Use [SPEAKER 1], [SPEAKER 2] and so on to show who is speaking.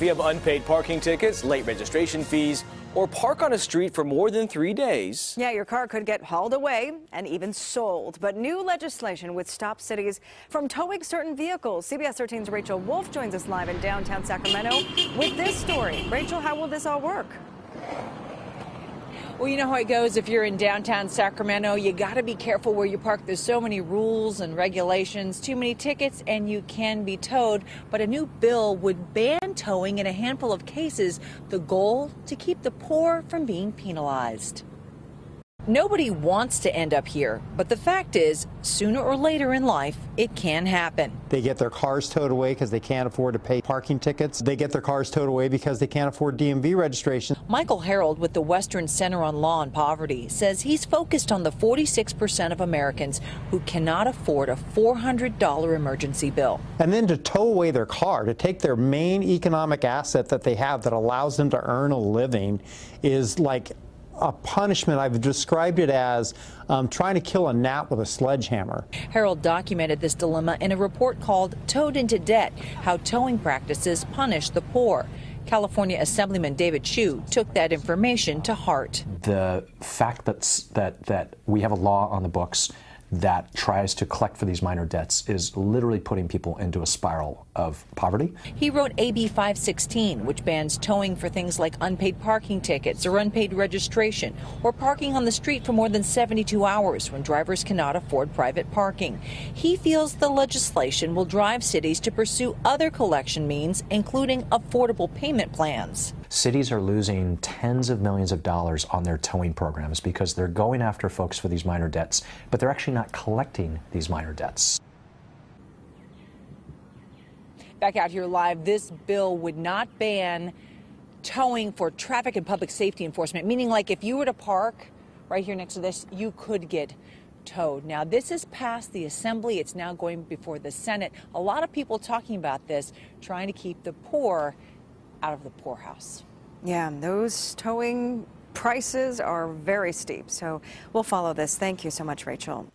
[SPEAKER 1] If you have unpaid parking tickets, late registration fees, or park on a street for more than three days.
[SPEAKER 2] Yeah, your car could get hauled away and even sold. But new legislation would stop cities from towing certain vehicles. CBS 13's Rachel Wulff joins us live in downtown Sacramento with this story. Rachel, how will this all work?
[SPEAKER 3] Well, you know how it goes if you're in downtown Sacramento. You got to be careful where you park. There's so many rules and regulations, too many tickets, and you can be towed. But a new bill would ban towing in a handful of cases. The goal to keep the poor from being penalized. Nobody wants to end up here, but the fact is, sooner or later in life, it can happen.
[SPEAKER 4] They get their cars towed away because they can't afford to pay parking tickets. They get their cars towed away because they can't afford DMV registration.
[SPEAKER 3] Michael Herald with the Western Center on Law and Poverty says he's focused on the 46% of Americans who cannot afford a $400 emergency bill.
[SPEAKER 4] And then to tow away their car, to take their main economic asset that they have that allows them to earn a living is like a punishment. I've described it as um, trying to kill a gnat with a sledgehammer.
[SPEAKER 3] Herald documented this dilemma in a report called Towed into Debt How Towing Practices Punish the Poor. California Assemblyman David Chiu took that information to heart.
[SPEAKER 5] The fact that's, that, that we have a law on the books that tries to collect for these minor debts is literally putting people into a spiral of poverty.
[SPEAKER 3] He wrote AB 516, which bans towing for things like unpaid parking tickets or unpaid registration, or parking on the street for more than 72 hours when drivers cannot afford private parking. He feels the legislation will drive cities to pursue other collection means, including affordable payment plans.
[SPEAKER 5] Cities are losing tens of millions of dollars on their towing programs because they're going after folks for these minor debts, but they're actually not collecting these minor debts.
[SPEAKER 3] Back out here live, this bill would not ban towing for traffic and public safety enforcement, meaning like if you were to park right here next to this, you could get towed. Now, this is past the assembly. It's now going before the Senate. A lot of people talking about this, trying to keep the poor out of the poorhouse.
[SPEAKER 2] Yeah, those towing prices are very steep. So we'll follow this. Thank you so much, Rachel.